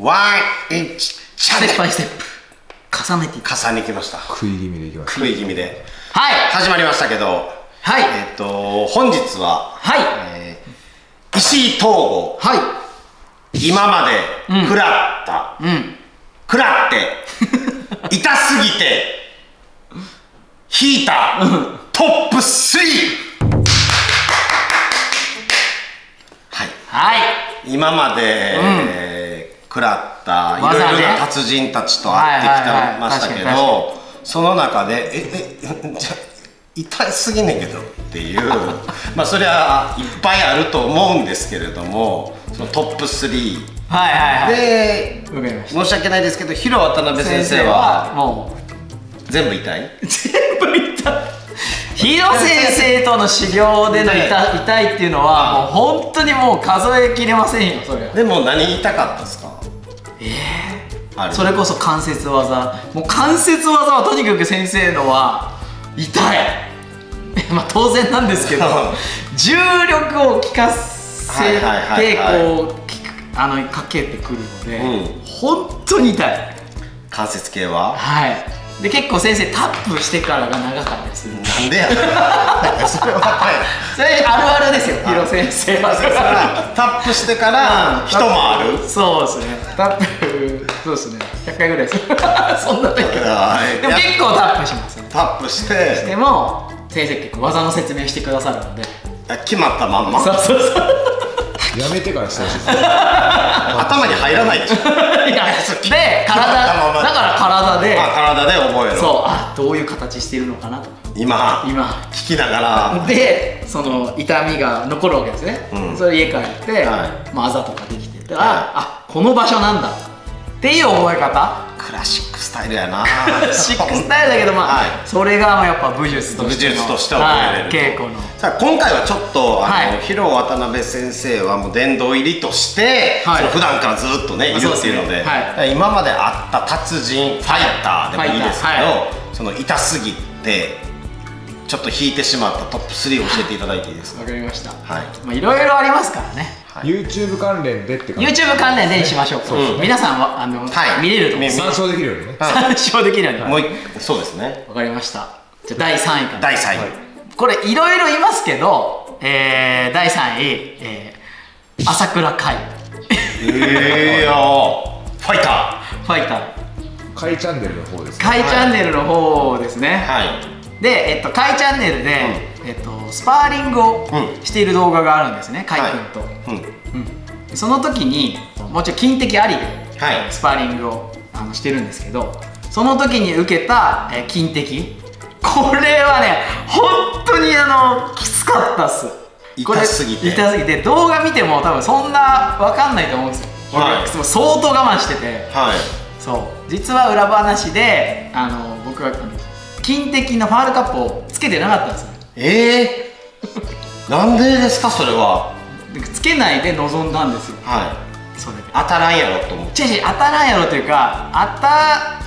ワンインチチャレステップバイステップ重ねて重ねてきました。食い気味でいきます食い気味で。はい。始まりましたけどはい。えっ、と本日は、はい。えー石井東郷。はい。今まで食らった、うん。食らって 痛すぎて引いたトップ 3! はい。はい。今まで、えー食らったいろいろな達人たちと会ってきてましたけどその中でええじゃ痛すぎねんけどっていう まあそれはいっぱいあると思うんですけれどもそのトップ3はいはいはい。で申し訳ないですけど広渡辺先生先生ははも全部痛い？う 全部痛いヒロ先生との修行での痛痛いっていうのはもう本当にもう数えきれませんよそれ。でも何痛かったですか？えある。それこそ関節技。もう関節技はとにかく先生のは痛い。まあ当然なんですけど 重力を効かせてはい。こうあのかけてくるので、うん。本当に痛い。関節系は？はいで結構先生タップしてからが長かったりする。なんでや。それははい。それあるあるですよヒロ先生は。タップしてから一回る。そうですね。タップ。そうですね。100回ぐらいです。そんなだけどはい。でも結構タップしますねタップして。でも先生結構技の説明してくださるので。決まったまんま。そうそうそうやめてからしてほしい。頭に入らないでしょ。いやで体だから体で。あ体で覚えろそうあどういう形してるのかなと。か今今。聞きながら。でその痛みが残るわけですね、うん。それ家帰って、はい。まあ、あざとかできてて、はい。ああこの場所なんだ。っていう覚え方。クラシックスタイルやな。シックスタイルだけどまあ、はい。それがまあやっぱ武術としての武術として覚えれると。はい稽古の。さあ今回はちょっとあの、はい。広渡辺先生はもう殿堂入りとして、はい。その普段からずっとねいるっていうのではい。今まで会った達人ファイターでもいいですけど、その痛すぎてちょっと引いてしまったトップ3を教えていただいていいですか？わかりました。はい。まあいろいろありますからね YouTube 関連でって感じ。YouTube 関連でにしましょうか、うん。皆さんはあの、はい。見れると思う。み参照できるようにね。参照できるように。もう一そうですね。わかりました。じゃあ第3位から。第3位、これいろいろいますけど、えー、第3位、えー、朝倉海。ええよファイタファイター。カイチャンネルの方ですね。海チャンネルの方ですね、ーはい。で、えっと、カイチャンネルで、えっと、スパーリングをうしている動画があるんですね、カイ君と、うん。うん、その時にもちろん金的ありで、はい。スパーリングをあのしてるんですけどその時に受けた、えー金的。これはね本当にあのきつかったっす。痛すぎて。痛すぎて。動画見ても多分そんな分かんないと思うんですよ、はい。僕相当我慢してて。はい。そう。実は裏話であの僕は金的のファールカップをつけてなかったんですよええなんでですかそれは？でつけないで臨んだんですよ。はい。それで。当たらんやろと思って。違う違う当たらんやろというか当た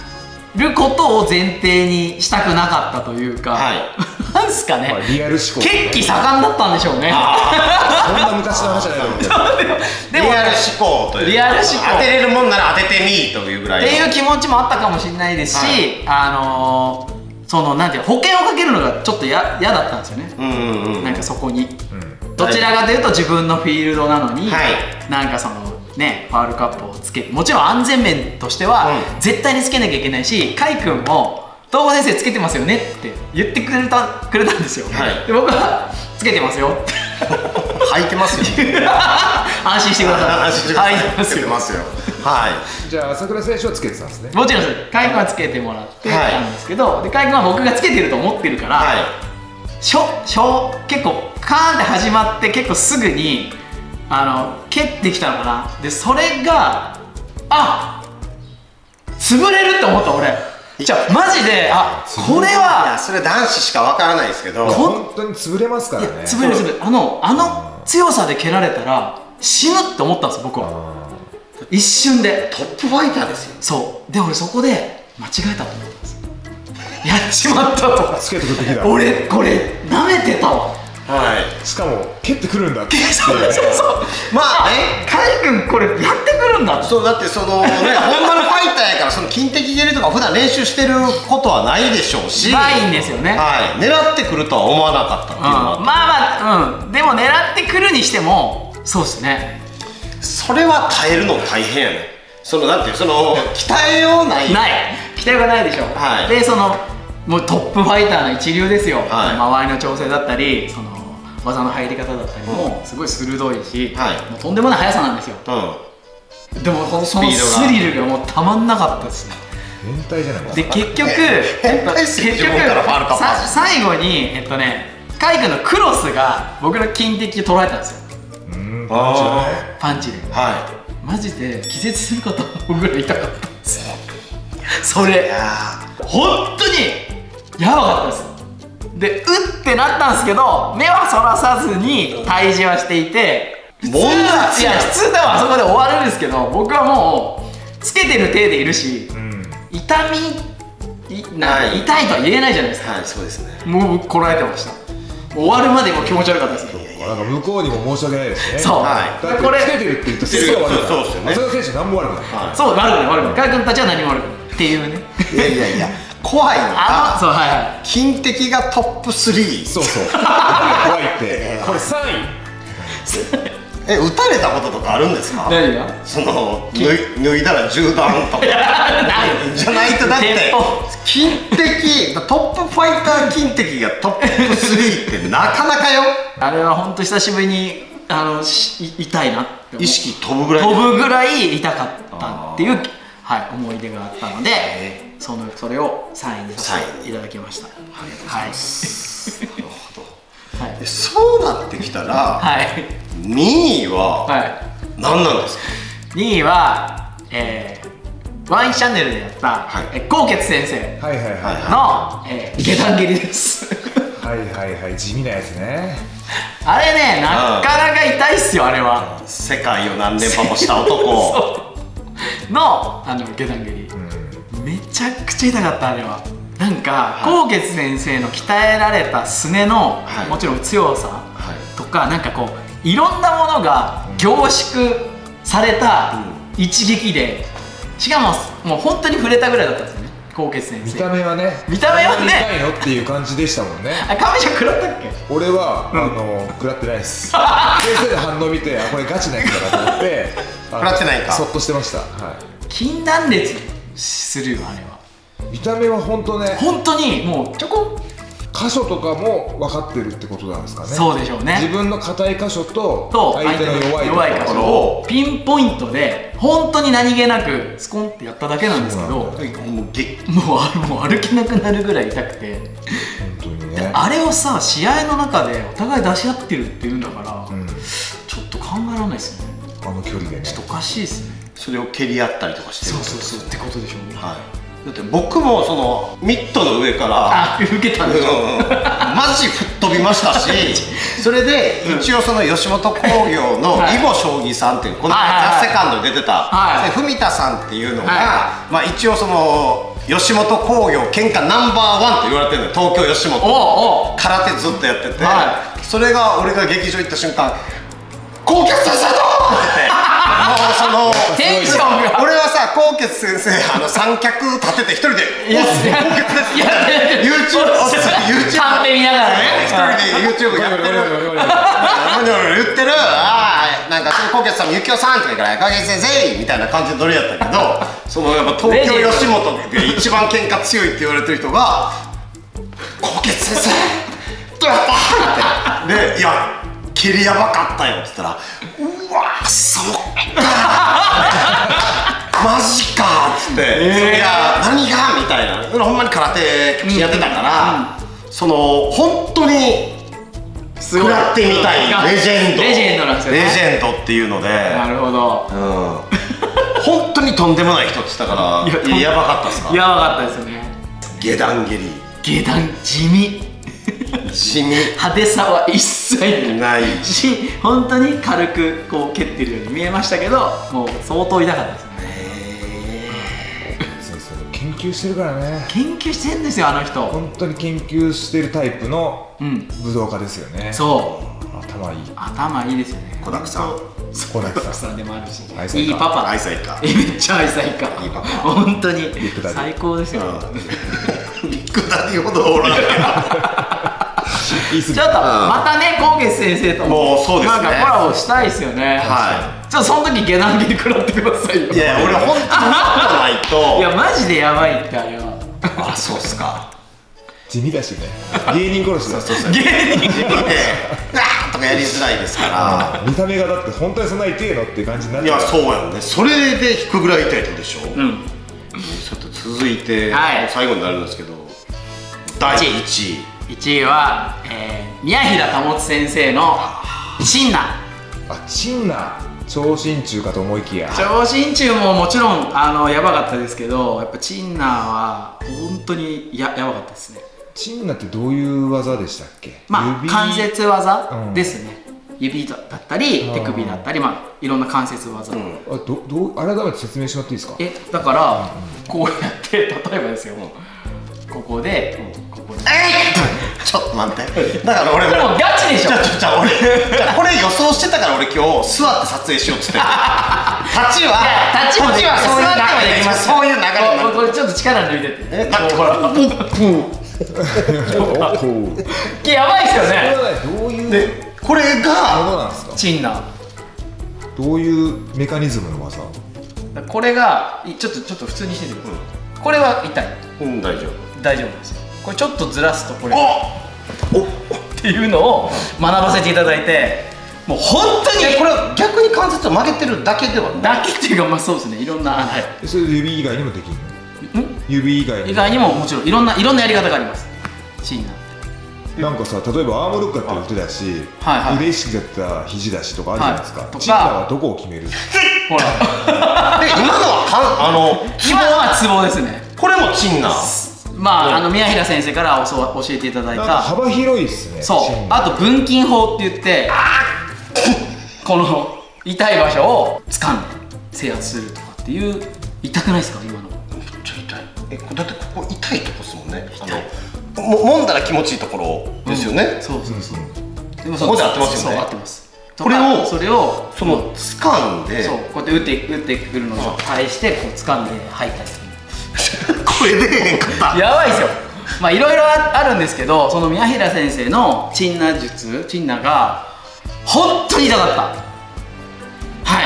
ることを前提にしたくなかったというか、はい。なんすかね、まあリアル思考。血気盛んだったんでしょうね。そんな昔の話じゃない でもリアル思考というリアル思考。当てれるもんなら当ててみーというぐらいの。っていう気持ちもあったかもしれないですし、あのーそのなんていうの保険をかけるのがちょっとや嫌だったんですよね、うんうんうん。なんかそこに。うん。どちらかというと自分のフィールドなのに、はい。なんかそのねファールカップをつけてもちろん安全面としては、うん。絶対につけなきゃいけないし甲斐君も「東郷先生つけてますよね」って言ってくれたくれたんですよ、はい。で僕は「つけてますよ」履いてますよ 安心してください。安心してくださいはいつけてますよ。はじゃあ朝倉選手はつけてたんですね。もちろんです。甲斐君はつけてもらってはい。たんですけど、で甲斐君は僕がつけてると思ってるから、いはい。しょしょ結構カーンって始まって結構すぐにあの蹴ってきたのかな。でそれがあ潰れるって思った俺じゃあマジであこれいやはそれ男子しかわからないですけど。こ本当に潰れますからね。潰れる潰れる。あのあの強さで蹴られたら死ぬって思ったんですよ僕は。あ一瞬で。トップファイターですよ。そう。で俺そこで間違えたと思ったんです。やっちまったと。俺これ舐めてたわはい。しかも蹴ってくるんだって。そうそうそう。まあねカイ君これやってくるんだそうだってそのね本場のファイターやからその金的蹴りとか普段練習してることはないでしょうし。ないんですよね。はい。狙ってくるとは思わなかったっていうのうんは、まあまあうん。でも狙ってくるにしてもそうですね。それは耐えるの大変やね。そのなんていうその鍛えようない。ない。期待がないでしょ、はい。でそのもうトップファイターの一流ですよ、はい。間合いの調整だったりその技の入り方だったりもすごい鋭いし、はい。もうとんでもない速さなんですよ。うん。でもそのスピードが。スリルがもうたまんなかったですね。変態じゃないですか。で結局え変態っ結局最後にえっとねカイ君のクロスが僕の金的を捉えたんですよ。パンチで。はマジで気絶するかと思うぐらい痛かったんですよ。そいいれや本当にやばかったですでうってなったんですけど目はそらさずに退治はしていて普通いや普通ではあそこで終わるんですけど僕はもうつけてる体でいるしうん。痛みいな痛いとは言えないじゃないですか、はいそうですね。もうこらえてました。終わるまでも気持ち悪かったですよなんか向こうにも申し訳ないですね。そう、はい。だこれつけてるって言ったらすぐ悪いそうですよね。浅田選手何も悪くない。はそう悪くない悪くない。カイ君たちは何も悪くない。っていうね。いいやいやいや怖いのがそうはいはい。金敵がトップ3そうそう。怖いって。これ3位。え撃たれたこととかあるんですか？何が？その脱い脱いだら銃弾とか。ない。じゃないとだって金敵トップファイター金敵がトップ3ってなかなかよ。あれは本当久しぶりにあのしい痛いな意識飛ぶぐらい。飛ぶぐらい痛かったっていうはい、思い出があったのでへそのそれを3位にさせていただきました。はい。はい。でそうなってきたらはい。2位ははい。何なんですか？2位は、えー、ワインチャンネルでやった、はい。え高傑先生はいはいはいの、えー、下段蹴りです。はいはいはい。地味なやつね。あれねなかなか痛いっすよあれは。世界を何連覇もした男。のあの下段蹴りちゃくちゃ痛かったあれは。なんかい。高傑先生の鍛えられたすねの、はい。もちろん強さはい。とかなんかこういろんなものが凝縮された一撃でしかももう本当に触れたぐらいだったんですよね高傑先見生た目はね。見た目はね。痛いのっていう感じでしたもんね。あ亀ちゃん食らったっけ？俺は、あの食らってないです。先生で反応見てあこれガチなやつだなと思って 食らってないか。そっとしてました、は禁断裂するよあれは。見た目は本当ね。本当にもうちょこ。箇所とかも分かってるってことなんですかね。そうでしょうね。自分の硬い箇所とと相手の弱いところ。箇所をピンポイントで本当に何気なくスコンってやっただけなんですけどもうげもうあもう歩けなくなるぐらい痛くて。本当にね。あれをさ試合の中でお互い出し合ってるっていうんだから、うんちょっと考えられないですね。あの距離でね。ちょっとおかしいですねそれを蹴り合ったりとかしてるそうそうそうってことでしょうね。はい。だって僕もそのミットの上からあ受けたんでしょ？うんマジ吹っ飛びましたし それで一応その吉本興業のはい。囲碁将棋さんっていうこのセカンドに出てたは文田さんっていうのが、はまあ、一応その吉本興業喧嘩ナンバーワンと言われてるのよ。東京吉お本空手ずっとやってて、はそれが俺が劇場行った瞬間「高傑先生と!」ってもうそのテンションが。俺はさ高傑先生あの三脚立てて一人で「いやいやいや YouTube お YouTube カンペ見ながらね。一人で YouTube やってる。言ってるああなんか高傑さんも「ゆきおさん」とか言うから「高傑先生」みたいな感じでノリやったけどそのやっぱ東京吉本で一番喧嘩強いって言われてる人が「高傑先生どうやった?」ってで「いや蹴りやばかったよ」って言ったら「うわそっか。マジか」っつって「いや何が?」みたいな。ほんまに空手やってたから、その本当にす食らってみたい。レジェンド。レジェンドなんですよね。レジェンドっていうので。なるほど。うん。本当にとんでもない人って言ってたからやばかったっすか？やばかったですよね。下段蹴り。下段地味地味派手さは一切ない。し本当に軽くこう蹴ってるように見えましたけどもう相当痛かったですね。先生の研究してるからね。研究してんですよあの人。本当に研究してるタイプのうん。武道家ですよね。そう。頭いい。頭いいですよね。子だくさん。小田さん。さんでもあるし。いいパパ。愛妻家。えめっちゃ愛妻家。いいパパ。本当に。最高ですよ。うん。ビッグダディほどお言い過ぎ。ちょっとまたね今月先生ともうそうですね。なんかコラボしたいですよね。はちょっとその時下段蹴り食らってくださいよ。いや俺本当に持ってないと。いやマジでやばいってあれはあそうっすか。地味だしね。芸人殺しだ。そうそう芸人。自分で「わー!」とかやりづらいですか見た目がだって本当にそんな痛えのっていう感じになっらいやそうやんね。それで引くぐらい痛いってことでしょ、ちうん。ょっと続いて、はい。最後になるんですけど第1位1位は、えー、宮平保先生の「シンナ」あチンナ超新中かと思いきや。超新中ももちろんあのやばかったですけどやっぱチンナーは本当にややばかったですね。チンナってどういう技でしたっけ？指まあ関節技うん。ですね、指だったりうん。手首だったりまあいろんな関節技、うん。あどどう改めて説明してもらっていいですか？えだからこうやって例えばですよここでここで ちょっと待って。だから俺でもガチでしょ。じゃあじゃあ俺 じゃあこれ予想してたから俺今日座って撮影しようっつってる 立ちは立ちもできますそういう流れできますそういう流れになる。ここれちょっと力抜いてて。えなんかほら。おこうやばいですよね。どういうでこれもがチンナ。ーどういうメカニズムの技？これがいちょっとちょっと普通にしててください、これは痛い。うん大丈大丈夫です。よこれちょっとずらすとこれ。夫おっていうのを学ばせていただいてもう本当に。えこれは逆に関節を曲げてるだけではない。だけっていうかまあそうですね。いろんな、はい、えそれで指以外にもできるの？ん？指以外に以外にももちろんいろんないろんなやり方があります。シーンナなんかさ例えばアームロックやったら腕だし、はい。はい。腕意識だったら肘だしとかあるじゃないですか、はい。とか。チンナはどこを決める？ほら。で今のはかんあの今のはツボですね。これもチンナまああの宮平先生から教えていただいた。幅広いっすねそう。あと分筋法って言ってこの痛い場所を掴んで制圧するとかっていう痛くないですか？今の。めっちゃ痛い。えこだってここ痛いとこですもんね。あのも揉んだら気持ちいいところですよね、そうそうそう。でもここで合ってますよね。そう合ってます。これをとかそれをその掴んでそうこうやって打って打ってくるのに対してこう掴んで吐いたりするこれでへんかった。やばいですよ。まあいろいろああるんですけどその宮平先生のチンナ術チンナが本当に痛かった。はい。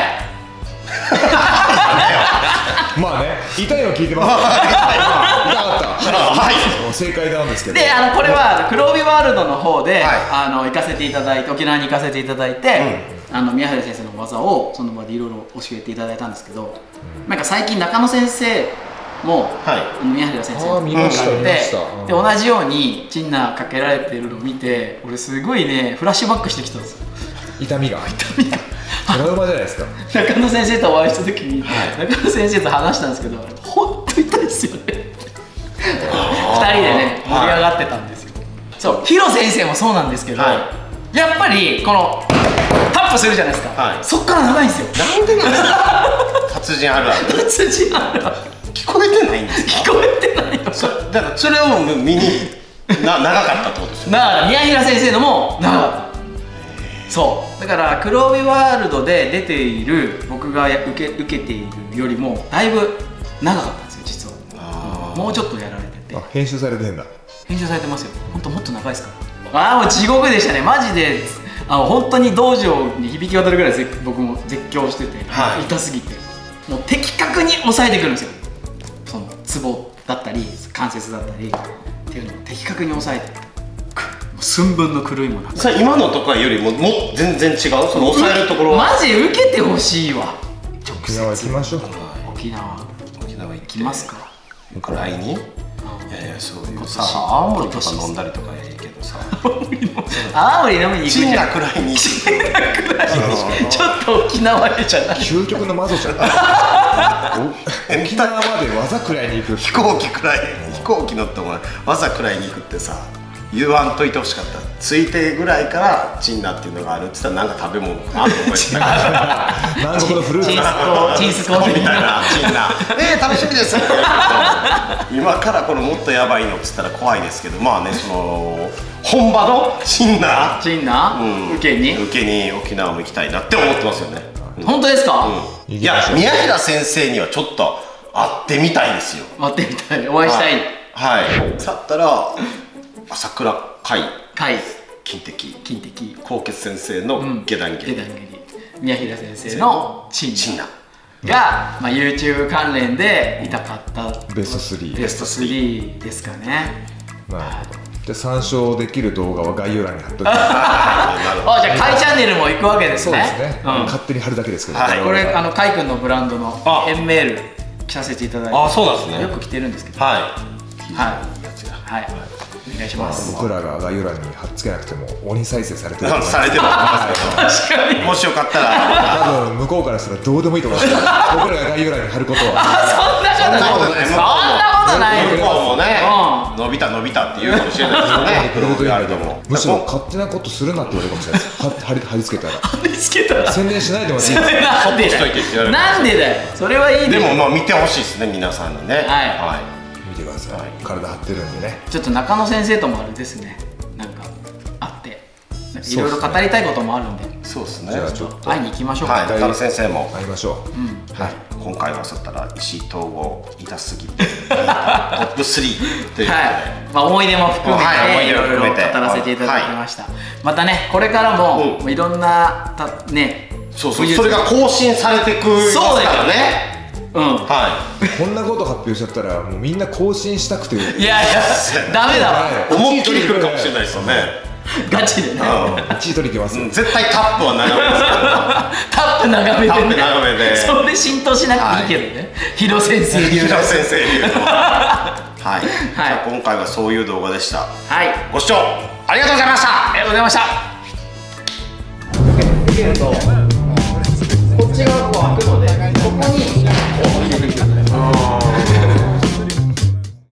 まあね。痛いの聞いてます。痛かった。はい。正解なんですけど。であのこれは黒帯ワールドの方で、はい。あの行かせていただいて沖縄に行かせていただいて、あの宮原先生の技をその場でいろいろ教えていただいたんですけど、なんか最近中野先生も、はい。宮原先生あー見ましたに見ました。うん。で同じようにチンナーかけられてるのを見て俺すごいねフラッシュバックしてきたんですよ。痛みが。トラウマじゃないですか。中野先生とお会いした時に、中野先生と話したんですけど本当痛いですよね。二人でね盛り上がってたんですよ、そうヒロ先生もそうなんですけど、はやっぱりこのタップするじゃないですか、はい。そっから長いんですよ。なんでなんですか。達人あるある。達人あるある聞こえてないんですか？聞こえてないよそだからそれを見にな長かったってことですよだから宮平先生のも長かった。そう。だから黒帯ワールドで出ている僕がや受け受けているよりもだいぶ長かったんですよ実は。あもうちょっとやられてて。あ編集されてんだ。編集されてますよ。本当もっと長いですから。ああもう地獄でしたね。マジで。あの本当に道場に響き渡るぐらいぜ僕も絶叫してて、はい。痛すぎて。もう的確に抑えてくるんですよツボだったり関節だったりっていうのを的確に抑えて寸分の狂いもなく。それ今のとかよりももう全然違う？その抑えるところは？マジ受けてほしいわ。直沖縄行きましょう。沖縄。沖縄行行きますか。くらいにいやいやそういうさ年青森とか飲んだりとか青森飲みに行くチンじゃんなくらいにちょっと沖縄へじゃない。究極の魔女じゃん。沖縄まで技くらいに行く。飛行機くらい。飛行機乗ってお前わざくらいに行くってさ言わんといてほしかった。ついてぐらいからチンナっていうのがあるって言ったらなんか食べ物かなと思いました南国のフルーツ。チン。スコみたいな。チンナえー、楽しみです。今からこのもっとやばいのっつったら怖いですけどまあねその本場のチンナ。チンナ、うん。受けに、受けに沖縄も行きたいなって思ってますよね、うん本当ですか、うん。いや宮平先生にはちょっと会ってみたいですよ。待ってみたい。お会いしたい。はい、はい、だったら朝倉海。回金的。金的。高血先生の下段蹴り、下段蹴り。宮平先生のチンチンナ。が、まあ、YouTube 関連で痛かった。ベスト3ベスト3ですかね。なるほど。じ参照できる動画は概要欄に貼っときます。あじゃあカイチャンネルも行くわけですね。そうですね、うん。勝手に貼るだけですけど、はい。これあのカイ君のブランドのあ。エンメール着させていただいてあそうなんですね。よく着てるんですけど。はい。はい。やつがはいお願いします。僕らが概要欄に貼っつけなくても鬼再生されてると思います。されてると思います。確かに。けどもしよかったら。多分向こうからしたらどうでもいいと思います。僕らが概要欄に貼ることは。そんなことない。そんなことない。向こうもねう伸びた伸びたって言うかもしれないですよね くれるも。むしろ勝手なことするなって言われるかもしれないです。は貼り貼り付けたら。見つけたら。宣伝しないでも しといなんでだよ。それはいいででもまあ見てほしいですね皆さんにね。はい。は見てください、体張ってるんでね。ちょっと中野先生ともあれですね。なんか会っていろいろ語りたいこともあるんで。いそうですね。じゃあちょっと会いに行きましょうか、はい。中野先生も会いましょう、はい、今回はそったら石井統合痛すぎてトップ3ということで、はい、まあ、思い出も含めて、はい。ろいろ語らせていただきました、またねこれからも,、いろんなたねそうそう。冬それが更新されてくそうだよからねうん。はこんなこと発表しちゃったらもうみんな更新したくて。いやいやダメだわ。はい。い思いっきり来るかもしれないですよね、ガチでね。1位取りきます。よ、うん、絶対タップは長めですけタップ眺めてねタップ眺めてそれ浸透しなくていいけどね、ヒロ先生ど流平先生流。のはい、じゃあ今回はそういう動画でした。はい。ご視聴ありがとうございました。ありがとうございました内側を開くのでここに。